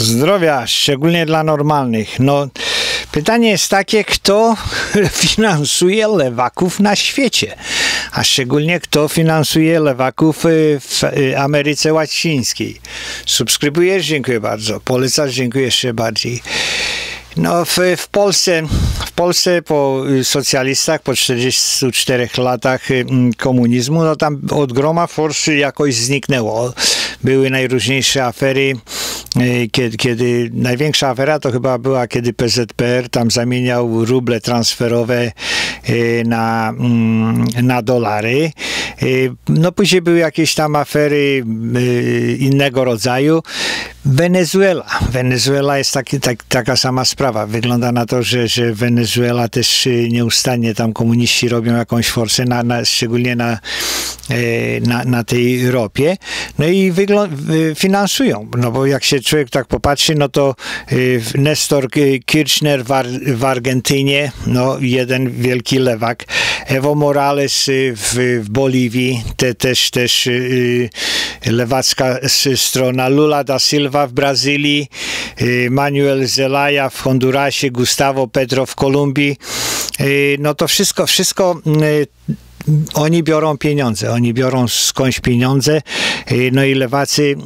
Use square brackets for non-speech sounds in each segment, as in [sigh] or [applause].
Zdrowia, szczególnie dla normalnych. No, pytanie jest takie, kto [laughs] finansuje lewaków na świecie, a szczególnie kto finansuje lewaków y, w y, Ameryce Łacińskiej. Subskrybujesz? Dziękuję bardzo. Polecasz? Dziękuję jeszcze bardziej. No, w, w, Polsce, Polsce po socjalistach, po 44 latach y, komunizmu, no tam od groma forsy jakoś zniknęło. Były najróżniejsze afery, kiedy, kiedy największa afera to chyba była, kiedy PZPR tam zamieniał ruble transferowe na, mm, na dolary. No później były jakieś tam afery innego rodzaju. Wenezuela. Wenezuela jest taki, tak, taka sama sprawa. Wygląda na to, że, że Wenezuela też nieustannie tam komuniści robią jakąś forsę, na, na, szczególnie na, na, na tej ropie. No i finansują. No bo jak się człowiek tak popatrzy, no to Nestor Kirchner w, Ar w Argentynie, no jeden wielki lewak. Evo Morales w, w Boliwii, te, też, też lewacka strona. Lula da Silva w Brazylii, Manuel Zelaya w Hondurasie, Gustavo Petro w Kolumbii. No to wszystko, wszystko oni biorą pieniądze, oni biorą skądś pieniądze, no i lewacy,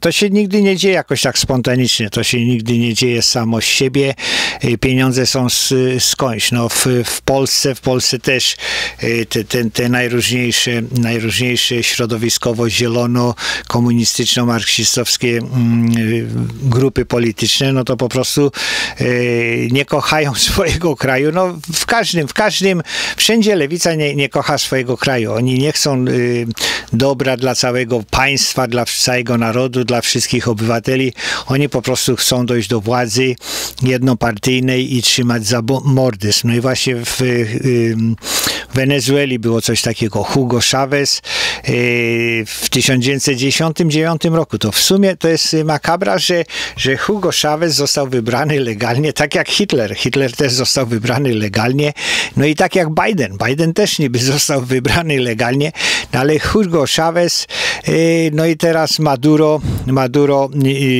to się nigdy nie dzieje jakoś tak spontanicznie, to się nigdy nie dzieje samo z siebie, pieniądze są skądś, no w, w Polsce, w Polsce też te, te, te najróżniejsze, najróżniejsze środowiskowo zielono, komunistyczno-marksistowskie grupy polityczne, no to po prostu nie kochają [laughs] swojego kraju, no w każdym, w każdym, wszędzie lewica nie, nie kocha swojego kraju. Oni nie chcą y, dobra dla całego państwa, dla całego narodu, dla wszystkich obywateli. Oni po prostu chcą dojść do władzy jednopartyjnej i trzymać za mordyzm. No i właśnie w y, Wenezueli było coś takiego. Hugo Chavez y, w 1999 roku. To w sumie to jest makabra, że, że Hugo Chavez został wybrany legalnie, tak jak Hitler. Hitler też został wybrany legalnie. No i tak jak Biden. Biden też niby został wybrany legalnie, no ale Hugo Chavez, y, no i teraz Maduro, Maduro,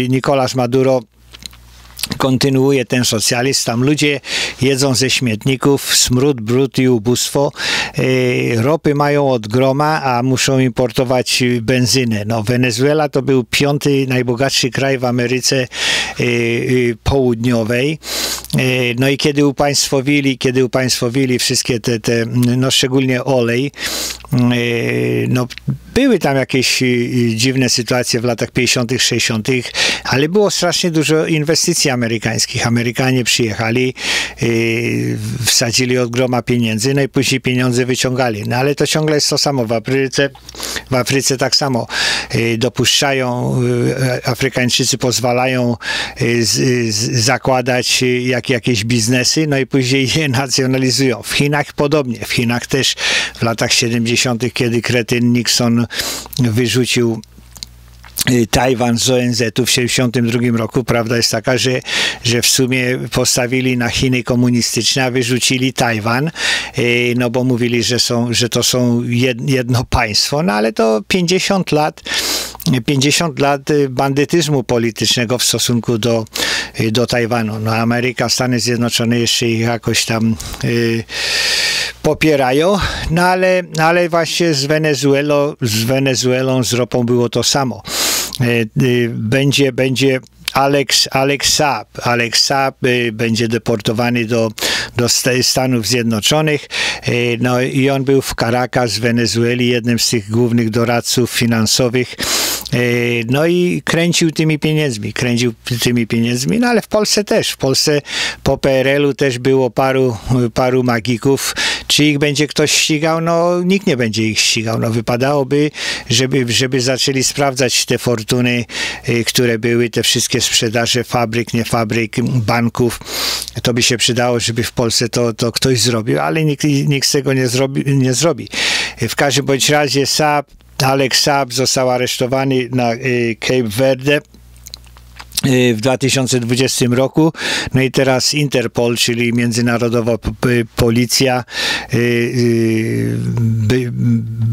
Nicolas Maduro kontynuuje ten socjalizm. Tam ludzie jedzą ze śmietników, smród, brud i ubóstwo. Ropy mają od groma, a muszą importować benzynę. No, Wenezuela to był piąty najbogatszy kraj w Ameryce Południowej. No i kiedy upaństwowili, kiedy upaństwowili wszystkie te, te no szczególnie olej, no były tam jakieś dziwne sytuacje w latach 50., 60., ale było strasznie dużo inwestycji amerykańskich. Amerykanie przyjechali, wsadzili od groma pieniędzy, no i później pieniądze wyciągali. No ale to ciągle jest to samo. W Afryce, w Afryce tak samo dopuszczają, Afrykańczycy pozwalają z, z, zakładać jak, jakieś biznesy, no i później je nacjonalizują. W Chinach podobnie. W Chinach też w latach 70., kiedy kretyn Nixon wyrzucił Tajwan z ONZ-u w 1972 roku. Prawda jest taka, że, że w sumie postawili na Chiny komunistyczne, a wyrzucili Tajwan, no bo mówili, że, są, że to są jedno państwo, no ale to 50 lat 50 lat bandytyzmu politycznego w stosunku do, do Tajwanu. No Ameryka, Stany Zjednoczone jeszcze ich jakoś tam y, popierają, no ale, ale właśnie z Wenezuelą, z Wenezuelą, z ropą było to samo. Y, y, będzie, będzie Alex, Alex Saab. Alex Saab y, będzie deportowany do, do Stanów Zjednoczonych. No i on był w Caracas, w Wenezueli, jednym z tych głównych doradców finansowych. No i kręcił tymi pieniędzmi, kręcił tymi pieniędzmi, no ale w Polsce też. W Polsce po PRL-u też było paru, paru magików. Czy ich będzie ktoś ścigał? No nikt nie będzie ich ścigał. No wypadałoby, żeby, żeby zaczęli sprawdzać te fortuny, które były, te wszystkie sprzedaży fabryk, nie fabryk, banków. To by się przydało, żeby w Polsce to, to ktoś zrobił, ale nikt, nikt z tego nie zrobi, nie zrobi. W każdym bądź razie Saab, Alex Saab został aresztowany na y, Cape Verde w 2020 roku. No i teraz Interpol, czyli Międzynarodowa Policja, y, y, by,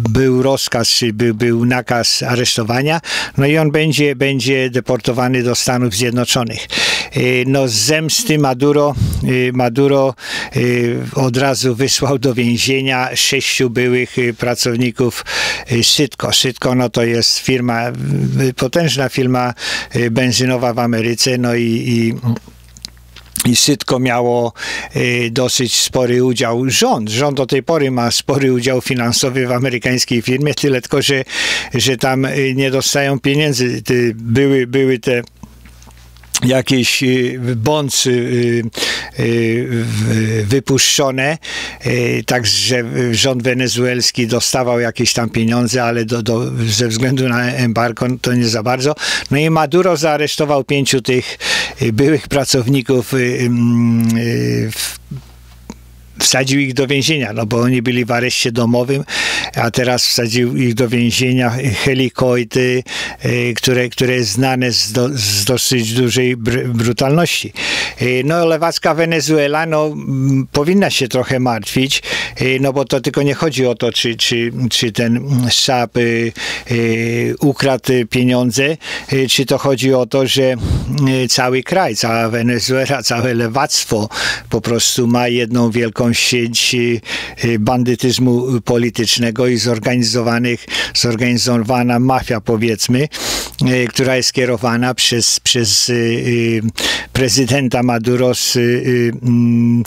był rozkaz, był, był nakaz aresztowania, no i on będzie, będzie deportowany do Stanów Zjednoczonych. Y, no z zemsty Maduro, Maduro od razu wysłał do więzienia sześciu byłych pracowników Sytko. Sytko no to jest firma, potężna firma benzynowa w Ameryce, no i, i i Sytko miało y, dosyć spory udział. Rząd, rząd do tej pory ma spory udział finansowy w amerykańskiej firmie, tyle tylko, że, że tam y, nie dostają pieniędzy. Były, były te jakieś y, bonds y, y, wypuszczone, także rząd wenezuelski dostawał jakieś tam pieniądze, ale do, do, ze względu na embargo to nie za bardzo. No i Maduro zaaresztował pięciu tych byłych pracowników w wsadził ich do więzienia, no bo oni byli w areszcie domowym, a teraz wsadził ich do więzienia helikoidy, e, które, które jest znane z, do, z dosyć dużej br brutalności. E, no lewacka Wenezuela no, powinna się trochę martwić, e, no bo to tylko nie chodzi o to, czy, czy, czy ten szap ukradł pieniądze, czy to chodzi o to, że cały kraj, cała Wenezuela, całe lewactwo po prostu ma jedną wielką sieć y, bandytyzmu politycznego i zorganizowanych, zorganizowana mafia powiedzmy, y, która jest kierowana przez, przez y, prezydenta Maduro z, mm,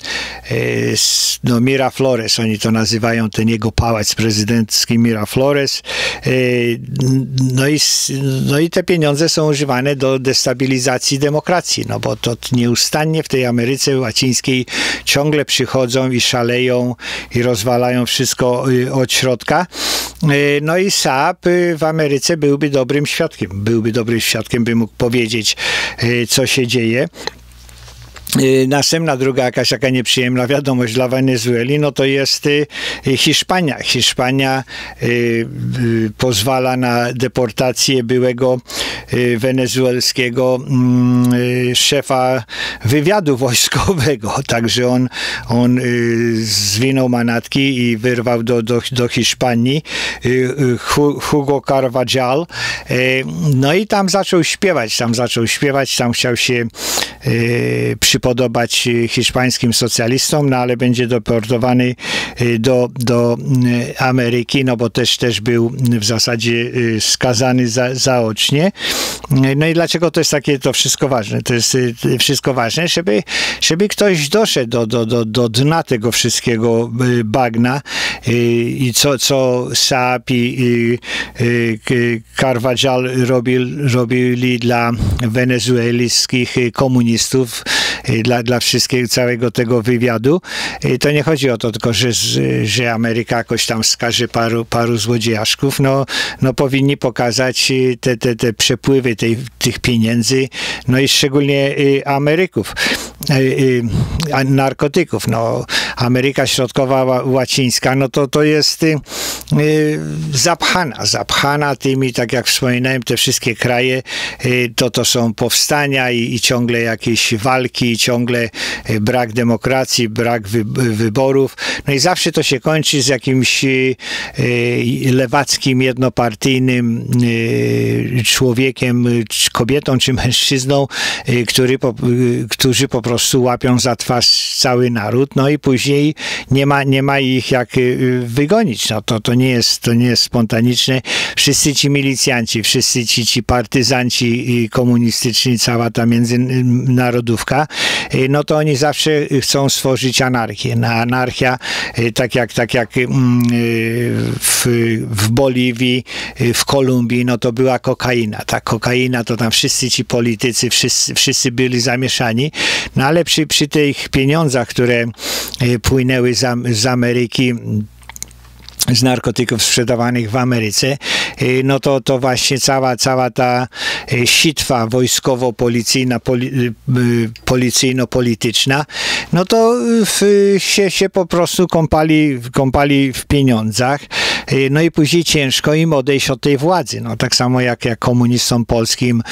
no, Miraflores, oni to nazywają, ten jego pałac prezydencki Miraflores. No i, no i te pieniądze są używane do destabilizacji demokracji, no bo to nieustannie w tej Ameryce Łacińskiej ciągle przychodzą i szaleją i rozwalają wszystko y, od środka. Y, no i Saab y, w Ameryce byłby dobrym świadkiem. Byłby dobrym świadkiem, by mógł powiedzieć, co się dzieje. Y, następna druga jakaś taka nieprzyjemna wiadomość dla Wenezueli, no to jest y, Hiszpania. Hiszpania y, pozwala na deportację byłego wenezuelskiego mm, szefa wywiadu [laughs] wojskowego. Także on, on zwinął manatki i wyrwał do, do, do Hiszpanii Hugo Carvajal. No i tam zaczął śpiewać, tam zaczął śpiewać, tam chciał się przypomnieć podobać y, hiszpańskim socjalistom, no ale będzie deportowany y, do, do y, Ameryki, no bo też, też był w zasadzie skazany za, zaocznie. No i dlaczego to jest takie to wszystko ważne? To jest wszystko ważne, żeby, żeby ktoś doszedł do, do, do, do dna tego wszystkiego bagna i co, co Saab i, i Carvajal robil, robili dla wenezuelskich komunistów, dla, dla wszystkiego, całego tego wywiadu. To nie chodzi o to tylko, że, że Ameryka jakoś tam skaże paru, paru złodziejaszków. No, no powinni pokazać te, te, te przepływy tej, tych pieniędzy, no i szczególnie Ameryków, narkotyków. No, Ameryka Środkowa, Łacińska, no to to jest zapchana, zapchana tymi, tak jak wspominałem, te wszystkie kraje, to to są powstania i, i ciągle jakieś walki, ciągle e, brak demokracji, brak wy, wyborów. No i zawsze to się kończy z jakimś e, lewackim, jednopartyjnym e, człowiekiem, kobietą czy mężczyzną, który, którzy po prostu łapią za twarz cały naród, no i później nie ma, nie ma ich jak wygonić. No to, to, nie jest, to nie jest spontaniczne. Wszyscy ci milicjanci, wszyscy ci, ci partyzanci komunistyczni, cała ta międzynarodówka, no to oni zawsze chcą stworzyć anarchię. Anarchia, y, tak jak, tak jak y, w, w Boliwii, w Kolumbii, no to była kokaina. Ta kokaina to tam wszyscy ci politycy, wszyscy, wszyscy byli zamieszani, no ale przy, przy tych pieniądzach, które płynęły z, z Ameryki, z narkotyków sprzedawanych w Ameryce, no to, to właśnie cała, cała ta sitwa wojskowo-policyjna, policyjno-polityczna, no to w, się, się po prostu kąpali, kąpali w pieniądzach, no i później ciężko im odejść od tej władzy. No tak samo jak, jak komunistom polskim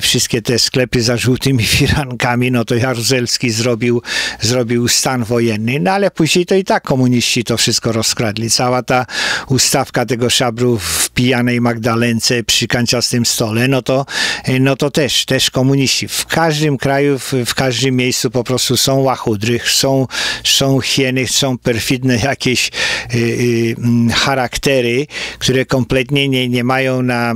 wszystkie te sklepy za żółtymi [laughs] firankami, no to Jaruzelski zrobił, zrobił stan wojenny, no ale później to i tak komuniści to wszystko rozkradli. Cała ta ustawka tego szabru w pijanej Magdalence przy kanciastym stole, no to, no to też, też komuniści. W każdym kraju, w, każdym miejscu po prostu są łachudry, są, są hieny, są perfidne jakieś y, y, charaktery, które kompletnie nie, nie mają na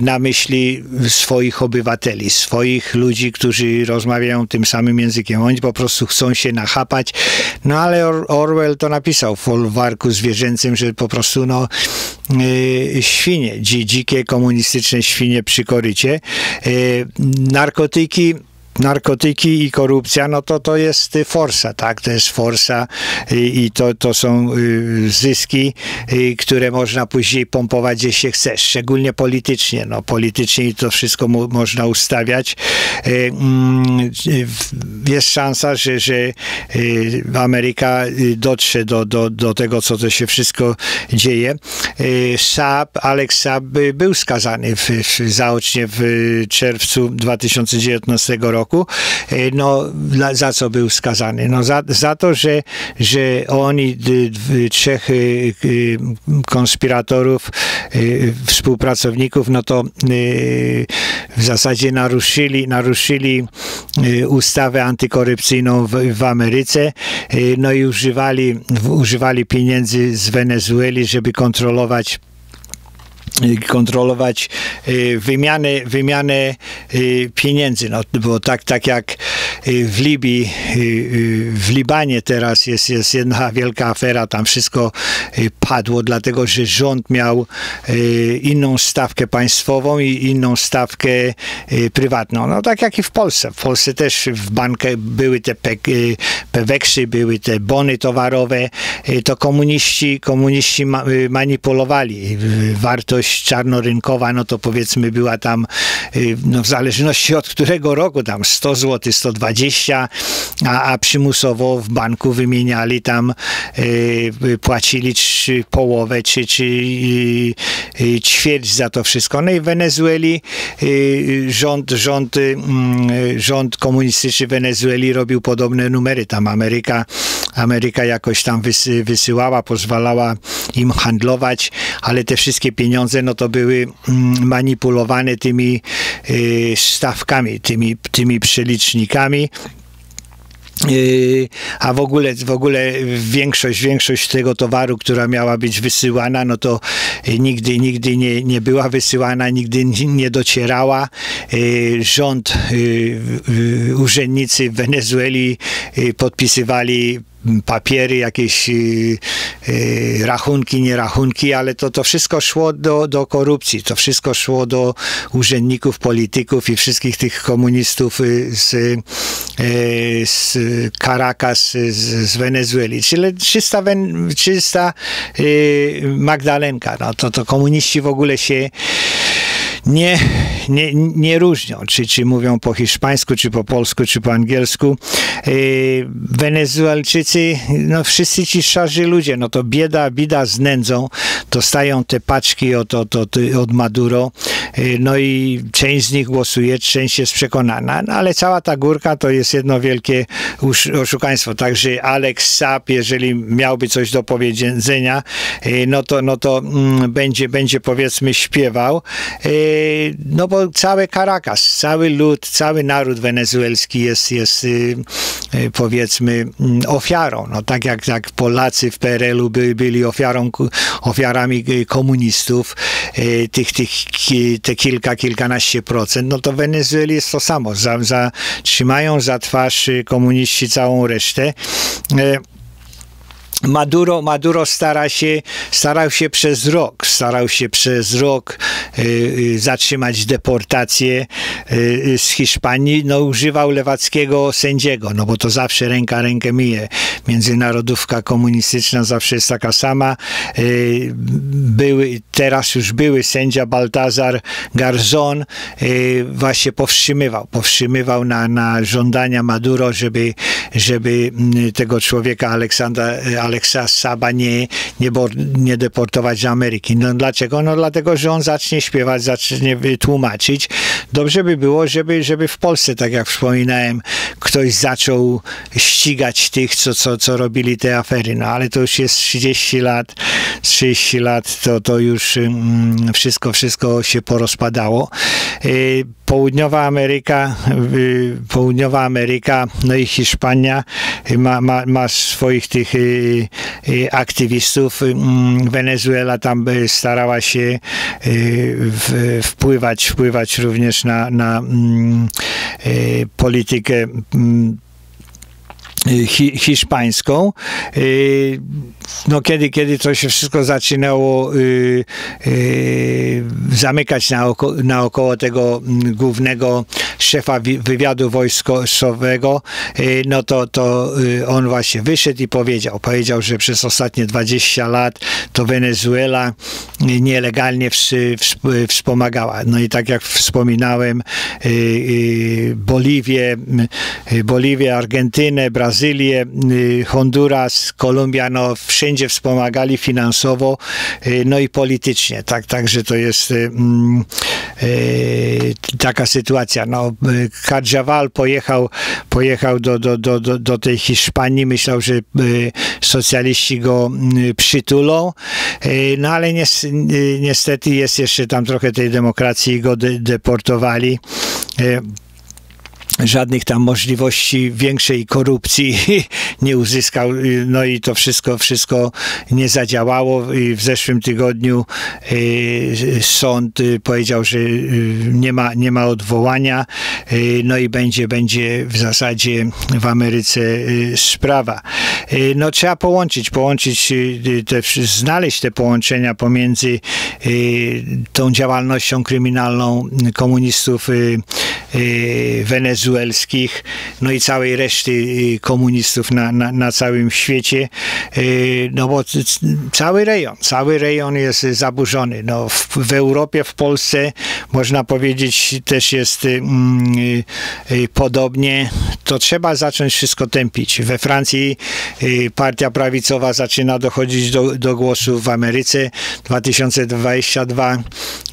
na myśli swoich obywateli, swoich ludzi, którzy rozmawiają tym samym językiem. Oni po prostu chcą się nachapać. No ale Orwell to napisał w folwarku zwierzęcym, że po prostu no y, świnie, dzikie komunistyczne świnie przy korycie. Y, narkotyki narkotyki i korupcja, no to to jest forsa, tak? To jest forsa i, i to, to są y, zyski, y, które można później pompować gdzie się chce, szczególnie politycznie. No politycznie to wszystko można ustawiać. Y, mm, jest szansa, że, że Ameryka dotrze do, do, do tego, co to się wszystko dzieje. Saab, Alex Saab był skazany w, w, zaocznie w czerwcu 2019 roku roku, e, no za co był skazany? No za, za to, że, że oni, trzech e, konspiratorów, współpracowników, no to w zasadzie naruszyli, naruszyli ustawę antykorupcyjną w, w Ameryce, no i używali, używali pieniędzy z Wenezueli, żeby kontrolować kontrolować y, wymianę, wymianę y, pieniędzy. No, bo tak, tak jak y, w Libii, w Libanie teraz jest, jest jedna wielka afera, tam wszystko padło, dlatego że rząd miał inną stawkę państwową i inną stawkę prywatną. No tak jak i w Polsce. W Polsce też w bankach były te peweksy, były te bony towarowe, to komuniści, komuniści manipulowali wartość czarnorynkowa, no to powiedzmy była tam, y, no w zależności od którego roku, tam 100 zł, 120, a, a przymusowo w banku wymieniali tam, y, płacili czy połowę, czy, czy y, y, ćwierć za to wszystko. No i w Wenezueli y, rząd, rząd, mm, rząd komunistyczny Wenezueli robił podobne numery. Tam Ameryka, Ameryka jakoś tam wysy, wysyłała, pozwalała im handlować, ale te wszystkie pieniądze no to były mm, manipulowane tymi y, stawkami, tymi, tymi przelicznikami. Y, a w ogóle, w ogóle większość, większość tego towaru, która miała być wysyłana, no to nigdy, nigdy nie, nie była wysyłana, nigdy nie docierała. Y, rząd, urzędnicy w Wenezueli podpisywali papiery, jakieś y, y, rachunki, nie rachunki, ale to, to wszystko szło do, do korupcji, to wszystko szło do urzędników, polityków i wszystkich tych komunistów y, z, z Caracas, z, z Wenezueli. Czyli czysta, czysta Magdalenka. No, to, to komuniści w ogóle się nie, nie, nie różnią, czy, czy mówią po hiszpańsku, czy po polsku, czy po angielsku. Yy, Wenezuelczycy, no wszyscy ci szarzy ludzie, no to bieda, bida z nędzą, dostają te paczki od, od, od, od Maduro, no i część z nich głosuje, część jest przekonana, no ale cała ta górka to jest jedno wielkie oszukaństwo, także Alex Saab, jeżeli miałby coś do powiedzenia, yy, no to, no to mm, będzie, będzie powiedzmy śpiewał, no bo cały Caracas, cały lud, cały naród wenezuelski jest, jest y, y, powiedzmy mm, ofiarą. No tak jak, jak Polacy w PRL-u by, byli ofiarą, ofiarami y, komunistów, tych, tych te kilka, kilkanaście procent, no to w Wenezueli jest to samo. Za, za, trzymają za twarz komuniści całą resztę. Maduro, Maduro stara się, starał się przez rok, starał się przez rok zatrzymać deportację z Hiszpanii, no używał lewackiego sędziego, no bo to zawsze ręka rękę mije. Międzynarodówka komunistyczna zawsze jest taka sama. Były, teraz już były sędzia Baltazar Garzon właśnie powstrzymywał, powstrzymywał na, na żądania Maduro, żeby, żeby mm, tego człowieka Aleksandra, Aleksa Saba nie, nie, nie deportować do Ameryki. No dlaczego? No dlatego, że on zacznie śpiewać, zacznie tłumaczyć. Dobrze by było, żeby, żeby w Polsce, tak jak wspominałem, ktoś zaczął ścigać tych, co, co, co robili te afery. No ale to już jest 30 lat, 30 lat, to, to już mm, wszystko, wszystko się porozpadało. Y, Południowa Ameryka, y, Południowa Ameryka, no i Hiszpania ma, ma, ma swoich tych y, aktywistów. Mm, Wenezuela tam starała się wpływać, wpływać również na, na mm, politykę mm, hi, hiszpańską. Y, no kiedy, kiedy to się wszystko zaczynało y, y, zamykać naoko, naokoło tego mm, głównego szefa wywiadu wojskowego, no to, to on właśnie wyszedł i powiedział, powiedział, że przez ostatnie 20 lat to Wenezuela nielegalnie wspomagała. No i tak jak wspominałem, Boliwię, Boliwię, Argentynę, Brazylię, Brazylię, y, Honduras, Kolumbia, no wszędzie wspomagali finansowo, y, no i politycznie, tak, także to jest mm, y, taka sytuacja. No, Carjaval pojechał, pojechał do, do, do, do, do tej Hiszpanii, myślał, że socjaliści go przytulą, no ale niestety jest jeszcze tam trochę tej demokracji i go de deportowali żadnych tam możliwości większej korupcji [laughs] nie uzyskał, no i to wszystko, wszystko nie zadziałało. I w zeszłym tygodniu y, sąd y, powiedział, że y, nie ma, nie ma odwołania, no i będzie, będzie w zasadzie w Ameryce sprawa. No trzeba połączyć, połączyć, te, znaleźć te połączenia pomiędzy tą działalnością kryminalną komunistów wenezuelskich, no i całej reszty y, komunistów na, na, na całym świecie, y, no bo cały rejon, cały rejon jest zaburzony. No w, w Europie, w Polsce można powiedzieć też jest mm, y, podobnie. To trzeba zacząć wszystko tępić. We Francji partia prawicowa zaczyna dochodzić do, do głosu w Ameryce 2022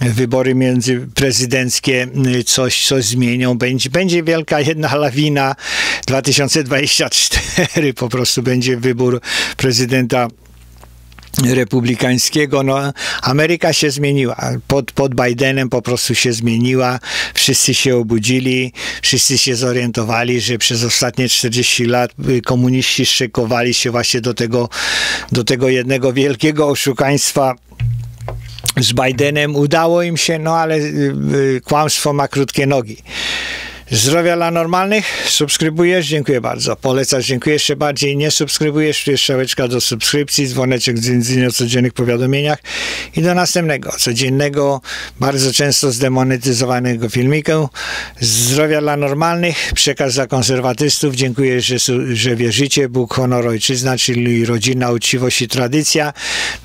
wybory międzyprezydenckie coś, coś zmienią. Będzie, będzie wielka jedna lawina 2024 po prostu będzie wybór prezydenta republikańskiego. No, Ameryka się zmieniła. Pod, pod Bidenem po prostu się zmieniła. Wszyscy się obudzili, wszyscy się zorientowali, że przez ostatnie 40 lat y, komuniści szykowali się właśnie do tego, do tego jednego wielkiego oszukaństwa z Bidenem. Udało im się, no ale y, y, kłamstwo ma krótkie nogi. Zdrowia dla normalnych? Subskrybujesz? Dziękuję bardzo. Polecasz? Dziękuję jeszcze bardziej. Nie subskrybujesz? Jest strzałeczka do subskrypcji, dzwoneczek z o codziennych powiadomieniach i do następnego, codziennego, bardzo często zdemonetyzowanego filmiku. Zdrowia dla normalnych, przekaz dla konserwatystów. Dziękuję, że, że wierzycie. Bóg, honor, ojczyzna, czyli rodzina, uczciwość i tradycja.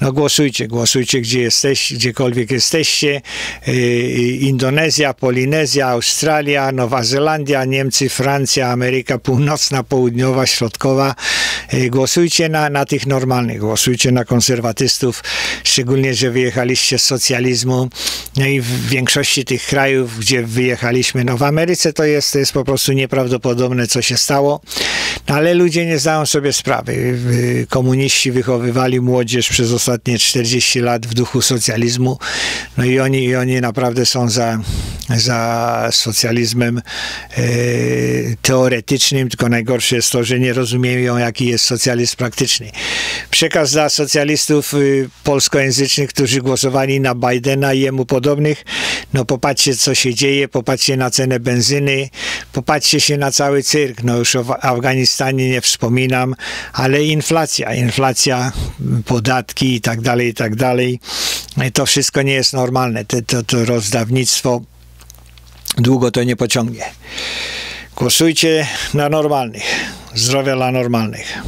No głosujcie, głosujcie gdzie jesteście, gdziekolwiek jesteście. Yy, Indonezja, Polinezja, Australia, Nowa Zelandia, Zelandia, Niemcy, Francja, Ameryka Północna, Południowa, Środkowa. E, głosujcie na, na tych normalnych, głosujcie na konserwatystów, szczególnie, że wyjechaliście z socjalizmu. No i w większości tych krajów, gdzie wyjechaliśmy, no w Ameryce to jest, to jest po prostu nieprawdopodobne, co się stało. No ale ludzie nie zdają sobie sprawy. Komuniści wychowywali młodzież przez ostatnie 40 lat w duchu socjalizmu. No i oni, i oni naprawdę są za, za socjalizmem teoretycznym, tylko najgorsze jest to, że nie rozumieją, jaki jest socjalizm praktyczny. Przekaz dla socjalistów y, polskojęzycznych, którzy głosowali na Bidena i jemu podobnych, no popatrzcie, co się dzieje, popatrzcie na cenę benzyny, popatrzcie się na cały cyrk. No już o Afganistanie nie wspominam, ale inflacja, inflacja, podatki i tak dalej, i tak dalej. To wszystko nie jest normalne. To, to, to rozdawnictwo długo to nie pociągnie. Głosujcie na normalnych. Zdrowia dla normalnych.